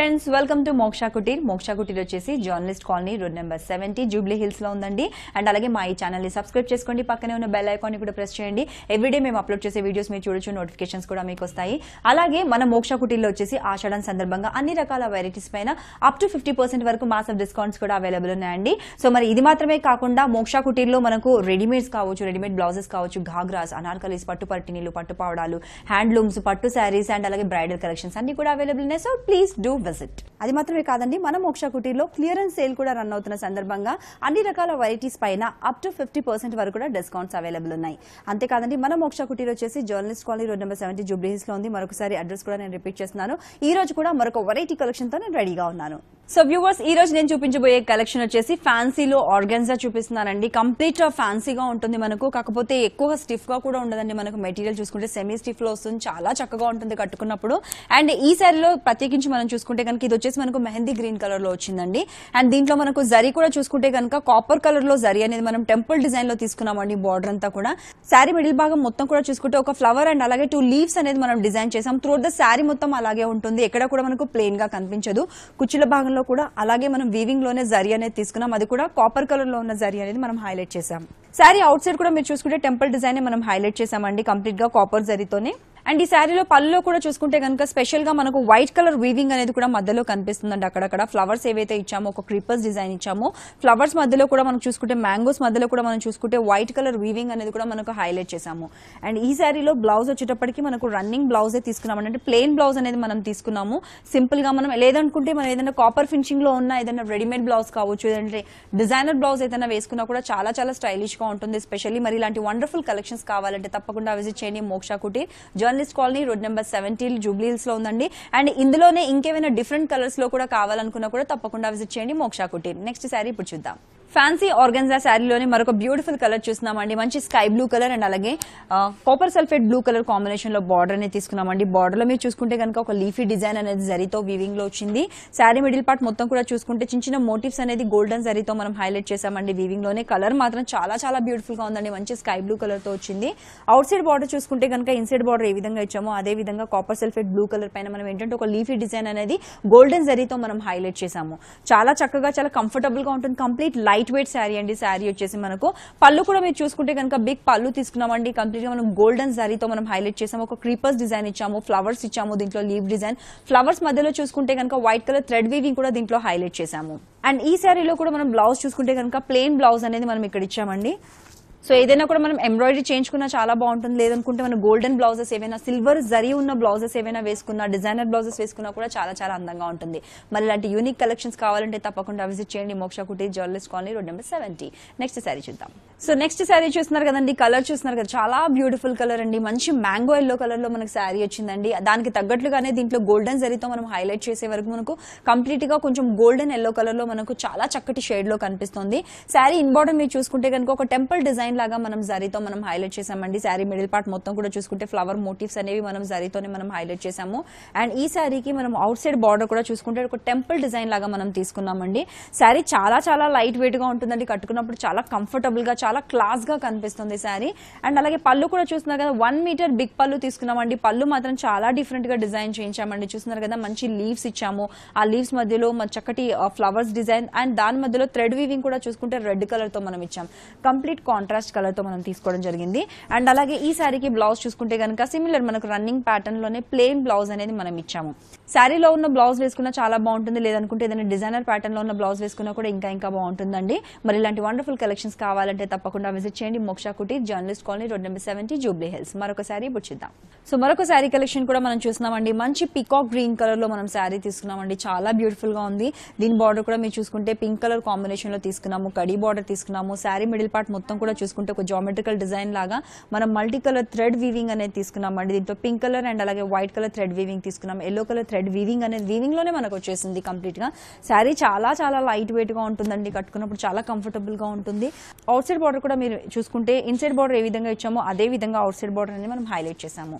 Friends welcome to Moksha Kutir Moksha Kutir వచ్చేసి journalist colony road number seventy Jubilee హిల్స్లో ఉందండి. And అలాగే మా ఈ ఛానల్ని సబ్స్క్రైబ్ చేసుకోండి. పక్కనే ఉన్న బెల్ ఐకాన్ని కూడా ప్రెస్ చేయండి. ఎవ్రీడే మేము అప్లోడ్ చేసే వీడియోస్ మీరు చూడొచ్చు నోటిఫికేషన్స్ కూడా మీకు వస్తాయి. అలాగే మన మోక్షా కుటీర్లో వచ్చేసి ఆషాఢం సందర్భంగా అన్ని రకాల వెరైటీస్ పైన అప్ టు ఫిఫ్టీ పర్సెంట్ వరకు మాసఫ్ డిస్కౌంట్స్ కూడా అవైలబుల్ ఉన్నాయండి. సో మరి ఇది మాత్రమే కాకుండా మోక్షా కుటీర్లో మనకు రెడీమేడ్స్ కావచ్చు రెడీమేడ్ బ్లౌజెస్ కావచ్చు ఘాగ్రాస్ అనార్కలీస్ పట్టు పట్టినీలు పట్టు పావడాలు హ్యాండ్లూమ్స్ పట్టు శారీస్ అండ్ అలాగే బ్రైడల్ కలెక్షన్స్ అన్ని కూడా అవైలబుల్ ఉన్నాయి. సో ప్లీజ్ డూ విజిట్ అది మాత్రమే కాదండి మన మోక్ష కుటీర్లో క్లియరెన్స్ సేల్ కూడా రన్ అవుతున్న సందర్భంగా అన్ని రకాల వెరైటీస్ పైన అప్ టు ఫిఫ్టీ పర్సెంట్ వరకు కూడా డిస్కౌంట్స్ అవైలబుల్ ఉన్నాయి. అంతేకాదండి మన మోక్ష కుటీర్ వచ్చేసి journalist colony road number seventy జూబ్లీహిల్స్లో ఉంది. మరొకసారి అడ్రస్ కూడా నేను రిపీట్ చేస్తున్నాను. ఈ రోజు కూడా మరొక వెరైటీ కలెక్షన్తో నేను రెడీగా ఉన్నాను. సో వ్యూవర్స్ ఈ రోజు నేను చూపించబోయే కలెక్షన్ వచ్చేసి ఫ్యాన్సీలో ఆర్గన్జా చూపిస్తున్నానండి. కంప్లీట్ ఫ్యాన్సీగా ఉంటుంది మనకు. కాకపోతే ఎక్కువ స్టిఫ్గా కూడా ఉండదండి మనకు. మెటీరియల్ చూసుకుంటే సెమీ స్టిఫ్లో వస్తుంది. చాలా చక్కగా ఉంటుంది కట్టుకున్నప్పుడు. అండ్ ఈ శారీలో ప్రత్యేకించి మనం చూసుకుంటే కనుక ఇది వచ్చేసి మనకు మెహందీ గ్రీన్ కలర్లో వచ్చిందండి. అండ్ దీంట్లో మనకు జరీ కూడా చూసుకుంటే కనుక కాపర్ కలర్లో జరీ అనేది మనం టెంపుల్ డిజైన్లో తీసుకున్నామండి బార్డర్ అంతా కూడా. శారీ మిడిల్ భాగం మొత్తం కూడా చూసుకుంటే ఒక ఫ్లవర్ అండ్ అలాగే టూ లీవ్స్ అనేది మనం డిజైన్ చేసాం. త్రూ ద శారీ మొత్తం అలాగే ఉంటుంది. ఎక్కడ కూడా మనకు ప్లెయిన్గా కనిపించదు. కుచ్చుల భాగంలో కూడా అలాగే మనం వీవింగ్లోనే జరీ అనేది తీసుకున్నాం. అది కూడా కాపర్ కలర్లో ఉన్న జరీ అనేది మనం హైలైట్ చేసాం. శారీ అవుట్ సైడ్ కూడా మీరు చూసుకుంటే టెంపుల్ డిజైన్ మనం హైలైట్ చేసామండి. కంప్లీట్గా కాపర్ జరీతోనే. అండ్ ఈ శారీలో పళ్ళులో కూడా చూసుకుంటే కనుక స్పెషల్గా మనకు వైట్ కలర్ వీవింగ్ అనేది కూడా మధ్యలో కనిపిస్తుందండి. అక్కడక్కడ ఫ్లవర్స్ ఏవైతే ఇచ్చామో ఒక క్రీపర్స్ డిజైన్ ఇచ్చామో ఫ్లవర్స్ మధ్యలో కూడా మనం చూసుకుంటే మ్యాంగోస్ మధ్యలో కూడా మనం చూసుకుంటే వైట్ కలర్ వీవింగ్ అనేది కూడా మనకు హైలైట్ చేసాము అండ్ ఈ శారీలో బ్లౌజ్ వచ్చేటప్పటికి మనకు రన్నింగ్ బ్లౌజే తీసుకున్నాం అంటే ప్లెయిన్ బ్లౌజ్ అనేది మనం తీసుకున్నాము. సింపుల్గా మనం లేదనుకుంటే మనం ఏదైనా కాపర్ ఫినిషింగ్లో ఉన్న ఏదైనా రెడీమేడ్ బ్లౌజ్ కావచ్చు లేదంటే డిజైనర్ బ్లౌజ్ ఏదైనా వేసుకున్నా కూడా చాలా చాలా స్టైలిష్గా ఉంటుంది. స్పెషల్లీ మరి ఇలాంటి వండర్ఫుల్ కలెక్షన్స్ కావాలంటే తప్పకుండా విజిట్ చేయండి Moksha Kutir journalist colony road number seventy జూబ్లీహిల్స్లో ఉందండి. అండ్ ఇందులోనే ఇంకేమైనా డిఫరెంట్ కలర్స్లో కూడా కావాలనుకున్నా కూడా తప్పకుండా విజిట్ చేయండి మోక్షా కుటీర్ నెక్స్ట్ శారీ ఇప్పుడు చూద్దాం. ఫ్యాన్సీ ఆర్గన్జా శారీలోనే మరొక బ్యూటిఫుల్ కలర్ చూస్తున్నామండి. మంచి స్కై బ్లూ కలర్ అండ్ అలాగే కాపర్ సల్ఫేట్ బ్లూ కలర్ కాంబినేషన్లో బార్డర్ అనేది తీసుకున్నామండి. బార్డర్లో మీరు చూసుకుంటే కనుక ఒక లీఫీ డిజైన్ అనేది జరీతో వీవింగ్లో వచ్చింది. శారీ మిడిల్ పార్ట్ మొత్తం కూడా చూసుకుంటే చిన్న చిన్న మోటివ్స్ అనేది గోల్డెన్ జరీతో మనం హైలైట్ చేసామండి వీవింగ్లోనే. కలర్ మాత్రం చాలా చాలా బ్యూటిఫుల్గా ఉందండి. మంచి స్కై బ్లూ కలర్తో వచ్చింది. అవుట్ సైడ్ బార్డర్ చూసుకుంటే కనుక ఇన్సైడ్ బార్డర్ ఏ విధంగా ఇచ్చామో అదే విధంగా కాపర్ సల్ఫేట్ బ్లూ కలర్ పైన మనం ఏంటంటే ఒక లీఫీ డిజైన్ అనేది గోల్డెన్ జరీతో మనం హైలైట్ చేసాము చాలా చక్కగా చాలా కంఫర్టబుల్గా ఉంటుంది. కంప్లీట్ లైట్ వెయిట్ శారీ అండి. శారీ వచ్చేసి మనకు పళ్ళు కూడా మీరు చూసుకుంటే కనుక బిగ్ పళ్ళు తీసుకున్నామండి. కంప్లీట్గా మనం గోల్డెన్ శారీతో మనం హైలైట్ చేసాము. ఒక క్రీపర్స్ డిజైన్ ఇచ్చాము. ఫ్లవర్స్ ఇచ్చాము దీంట్లో లీవ్ డిజైన్ ఫ్లవర్స్ మధ్యలో చూసుకుంటే కనుక వైట్ కలర్ థ్రెడ్ వీవింగ్ కూడా దీంట్లో హైలైట్ చేసాము. అండ్ ఈ శారీలో కూడా మనం బ్లౌజ్ చూసుకుంటే కనుక ప్లెయిన్ బ్లౌజ్ అనేది మనం ఇక్కడ ఇచ్చామండి. సో ఏదైనా కూడా మనం ఎంబ్రాయిడరీ చేయించుకున్నా చాలా బాగుంటుంది. లేదనుకుంటే మనం గోల్డెన్ బ్లౌజెస్ ఏవైనా సిల్వర్ జరి ఉన్న బ్లౌజెస్ ఏవైనా వేసుకున్నా డిజైనర్ బ్లౌజెస్ వేసుకున్నా కూడా చాలా చాలా అందంగా ఉంటుంది. మరి ఇలాంటి యూనిక్ కలెక్షన్స్ కావాలంటే తప్పకుండా విజిట్ చేయండి. Moksha Kutir journalist colony road number seventy next sari చూద్దాం. సో నెక్స్ట్ శారీ చూస్తున్నారు కదండి కలర్ చూస్తున్నారు కదా చాలా బ్యూటిఫుల్ కలర్ అండి. మంచి మ్యాంగో ఎల్లో కలర్లో మనకి శారీ వచ్చిందండి. దానికి తగ్గట్లుగానే దీంట్లో గోల్డెన్ జరీతో మనం హైలైట్ చేసే వరకు మనకు కంప్లీట్గా కొంచెం గోల్డెన్ ఎల్లో కలర్లో మనకు చాలా చక్కటి షేడ్లో కనిపిస్తుంది. శారీ ఇన్బార్డర్ మీరు చూసుకుంటే కనుక ఒక టెంపుల్ డిజైన్ లాగా మనం జరీతో మనం హైలైట్ చేసామండి శారీ మిడిల్ పార్ట్ మొత్తం కూడా చూసుకుంటే ఫ్లవర్ మోటివ్స్ అనేవి మనం జరీతోనే మనం హైలైట్ చేసాము అండ్ ఈ శారీకి మనం అవుట్ సైడ్ బార్డర్ కూడా చూసుకుంటే ఒక టెంపుల్ డిజైన్ లాగా మనం తీసుకున్నామండి. శారీ చాలా చాలా లైట్ వెయిట్గా ఉంటుందండి కట్టుకున్నప్పుడు చాలా కంఫర్టబుల్గా చాలా చాలా క్లాస్గా కనిపిస్తుంది శారీ. అండ్ అలాగే పళ్ళు కూడా చూస్తున్నారు కదా వన్ మీటర్ బిగ్ పళ్ళు తీసుకున్నామండి. పళ్ళు మాత్రం చాలా డిఫరెంట్గా డిజైన్ చేయించామండి. చూస్తున్నారు కదా మంచి లీవ్స్ ఇచ్చాము. ఆ లీవ్స్ మధ్యలో చక్కటి ఫ్లవర్స్ డిజైన్ అండ్ దాని మధ్యలో థ్రెడ్ వీవింగ్ కూడా చూసుకుంటే రెడ్ కలర్తో మనం ఇచ్చాం. కంప్లీట్ కాంట్రాస్ట్ కలర్తో మనం తీసుకోవడం జరిగింది. అండ్ అలాగే ఈ శారీకి బ్లౌజ్ చూసుకుంటే కనుక సిమిలర్ మనకు రన్నింగ్ ప్యాటర్న్లోనే ప్లెయిన్ బ్లౌజ్ అనేది మనం ఇచ్చాము. శారీలో ఉన్న బ్లౌజ్ వేసుకున్నా చాలా బాగుంటుంది. లేదనుకుంటే ఏదైనా డిజైనర్ ప్యాటర్న్లో ఉన్న బ్లౌజ్ వేసుకున్నా కూడా ఇంకా ఇంకా బాగుంటుందండి. మరి ఇలాంటి వండర్ఫుల్ కలెక్షన్స్ కావాలంటే తప్పకుండా విజిట్ చేయండి. Moksha Kutir journalist colony road number seventy Jubilee Hills. మరొక శారీ ఇప్పుడు చూద్దాం. సో మరొక శారీ కలెక్షన్ కూడా మనం చూస్తున్నామండి. మంచి పికాక్ గ్రీన్ కలర్లో మనం శారీ తీసుకున్నామండి. చాలా బ్యూటిఫుల్గా ఉంది. దీని బార్డర్ కూడా మీరు చూసుకుంటే పింక్ కలర్ కాంబినేషన్లో తీసుకున్నాము. కడీ బార్డర్ తీసుకున్నాము. శారీ మిడిల్ పార్ట్ మొత్తం కూడా చూసుకుంటే ఒక జామెట్రికల్ డిజైన్ లాగా మనం మల్టీ కలర్ థ్రెడ్ వీవింగ్ అనేది తీసుకున్నామండి. దీంతో పింక్ కలర్ అండ్ అలాగే వైట్ కలర్ థ్రెడ్ వీవింగ్ తీసుకున్నాం ఎల్లో కలర్ థ్రెడ్ వీవింగ్ అనేది వీవింగ్లోనే మనకు వచ్చేసింది కంప్లీట్గా. శారీ చాలా చాలా లైట్ వెయిట్గా ఉంటుందండి. కట్టుకున్నప్పుడు చాలా కంఫర్టబుల్గా ఉంటుంది. అవుట్ సైడ్ బార్డర్ కూడా మీరు చూసుకుంటే ఇన్సైడ్ బార్డర్ ఏ విధంగా ఇచ్చామో అదే విధంగా అవుట్ సైడ్ బార్డర్ అనేది మనం హైలైట్ చేసాము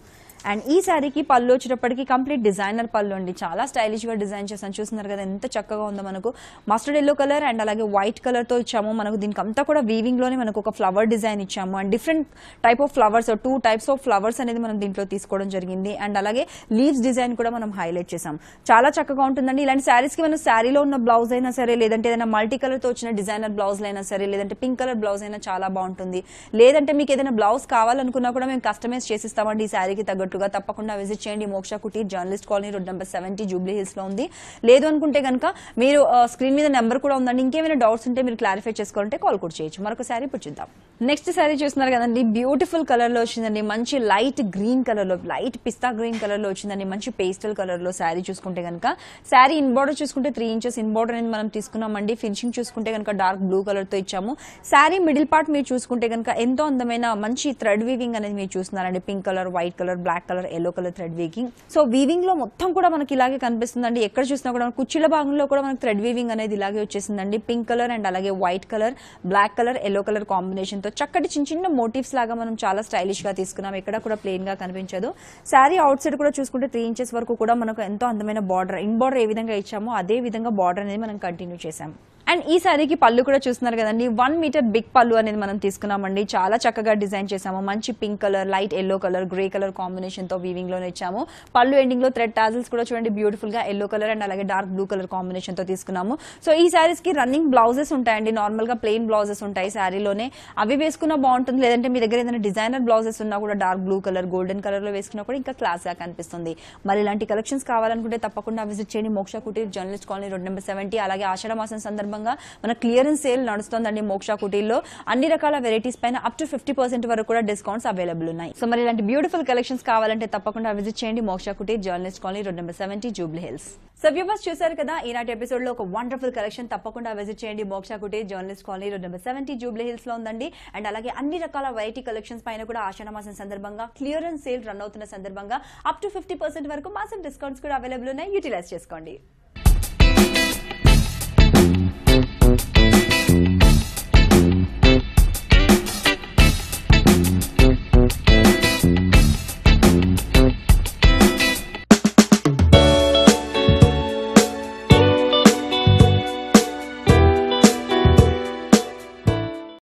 అండ్ ఈ శారీకి పళ్ళు వచ్చేటప్పటికి కంప్లీట్ డిజైనర్ పళ్ళు అండి. చాలా స్టైలిష్గా డిజైన్ చేసాను చూస్తున్నారు కదా ఎంత చక్కగా ఉందో మనకు. మస్టర్డ్ ఎల్లో కలర్ అండ్ అలాగే వైట్ కలర్తో ఇచ్చాము. మనకు దీనికి అంతా కూడా వీవింగ్లోనే మనకు ఒక ఫ్లవర్ డిజైన్ ఇచ్చాము. And different type of flowers two types of flowers అనేది మనం దీంట్లో తీసుకోవడం జరిగింది. అండ్ అలాగే లీవ్స్ డిజైన్ కూడా మనం హైలైట్ చేసాం చాలా చక్కగా ఉంటుందండి. ఇలాంటి శారీస్కి మనం శారీలో ఉన్న బ్లౌజ్ అయినా సరే లేదంటే ఏదైనా మల్టీ కలర్తో వచ్చిన డిజైనర్ బ్లౌజ్ అయినా సరే లేదంటే పింక్ కలర్ బ్లౌజ్ అయినా చాలా బాగుంటుంది. లేదంటే మీకు ఏదైనా బ్లౌజ్ కావాలనుకున్నా కూడా మేము కస్టమైజ్ చేసిస్తామండి ఈ శారీకి తగ్గట్టుగా తప్పకుండా విజిట్ చేయండి. Moksha Kutir journalist colony road number seventy Jubilee హిల్స్లో ఉంది. లేదు అనుకుంటే కనుక మీరు స్క్రీన్ మీద నెంబర్ కూడా ఉందండి. ఇంకేమైనా డౌట్స్ ఉంటే మీరు క్లారిఫై చేసుకోవాలంటే కాల్ కూడా చేయొచ్చు. మరొక శారీ ఇప్పుడు చూద్దాం. నెక్స్ట్ శారీ చూస్తున్నారు కదండి. బ్యూటిఫుల్ కలర్లో వచ్చిందండి. మంచి లైట్ గ్రీన్ కలర్లో లైట్ పిస్తా గ్రీన్ కలర్లో వచ్చిందండి. మంచి పేస్టల్ కలర్లో శారీ చూసుకుంటే కనుక శారీ ఇన్ బార్డర్ చూసుకుంటే త్రీ ఇంచెస్ ఇన్ బార్డర్ అనేది మనం తీసుకున్నామండి. ఫినిషింగ్ చూసుకుంటే కనుక డార్క్ బ్లూ కలర్తో ఇచ్చాము. శారీ మిడిల్ పార్ట్ మీరు చూసుకుంటే కనుక ఎంతో అందమైన మంచి థ్రెడ్ వీవింగ్ అనేది మీరు చూస్తున్నారండి. Pink colour white colour black black colour yellow colour thread weaving so వీవింగ్లో మొత్తం కూడా మనకి ఇలాగే కనిపిస్తుందండి. ఎక్కడ చూసినా కూడా కుర్చీల భాగంలో కూడా మనకి థ్రెడ్ వీవింగ్ అనేది ఇలాగే వచ్చేసిందండి. పింక్ కలర్ అండ్ అలాగే white colour black colour yellow colour కాంబినేషన్తో చక్కటి చిన్న చిన్న మోటివ్స్ లాగా మనం చాలా స్టైలిష్గా తీసుకున్నాం. ఎక్కడ కూడా ప్లెయిన్గా కనిపించదు. శారీ అవుట్ సైడ్ కూడా చూసుకుంటే త్రీ ఇంచెస్ వరకు కూడా మనకు ఎంతో అందమైన బార్డర్ ఇన్ బార్డర్ ఏ విధంగా ఇచ్చామో అదే విధంగా బార్డర్ అనేది మనం కంటిన్యూ చేసాం అండ్ ఈ శారీకి పళ్ళు కూడా చూస్తున్నారు కదండి. వన్ మీటర్ బిగ్ పళ్ళు అనేది మనం తీసుకున్నామండి. చాలా చక్కగా డిజైన్ చేసాము మంచి pink colour light yellow colour grey colour కాంబినేషన్తో వీవింగ్ ఇచ్చాము. పళ్ళు ఎండింగ్లో థ్రెడ్ టాజిల్స్ కూడా చూడండి బ్యూటిఫుల్గా ఎల్లో కలర్ అండ్ అలాగే డార్క్ బ్లూ కలర్ కాంబినేషన్తో తీసుకున్నాము. సో ఈ శారీస్కి రన్నింగ్ బ్లౌజెస్ ఉంటాయండి. నార్మల్గా ప్లెయిన్ బ్లౌజెస్ ఉంటాయి శారీలోనే అవి వేసుకున్నా బాగుంటుంది. లేదంటే మీ దగ్గర ఏదైనా డిజైనర్ బ్లౌజెస్ ఉన్నా కూడా డార్క్ బ్లూ కలర్ గోల్డెన్ కలర్లో వేసుకున్నా కూడా ఇంకా క్లాస్గా కనిపిస్తుంది. మరి ఇలాంటి కలెక్షన్స్ కావాలనుకుంటే తప్పకుండా విజిట్ చేయండి. Moksha Kutir journalist colony road number seventy అలాగే ఆషాఢ మాసం సందర్భంగా మన క్లియరెన్స్ సేల్ నడుస్తోందండి మోక్ష కుటీల్లో అన్ని రకాల వెరైటీస్ పైన అప్ టు ఫిఫ్టీ పర్సెంట్ వరకు కూడా డిస్కౌంట్స్ అవైలబుల్ ఉన్నాయి. సో మరి ఇలాంటి బ్యూటిఫుల్ కలెక్షన్స్ కావాలంటే తప్పకుండా విజిట్ చేయండి Moksha Kutir journalist colony road number seventy Jubilee Hills. So viewers చూసారు కదా ఈనాటి ఎపిసోడ్లో ఒక వండర్ఫుల్ కలెక్షన్ తప్పకుండా విజిట్ చేయండి Moksha Kutir journalist colony road number seventy Jubilee హిల్స్లో ఉందండి. అండ్ అలాగే అన్ని రకాల వెరైటీ కలెక్షన్స్ పైన కూడా ఆషాఢమాసం సందర్భంగా క్లియరెన్స్ సేల్ రన్ అవుతున్న సందర్భంగా అప్ టు ఫిఫ్టీ పర్సెంట్ వరకు మాసం డిస్కౌంట్స్ కూడా అవైలబుల్ ఉన్నాయి. యూటిలైజ్ చేసుకోండి.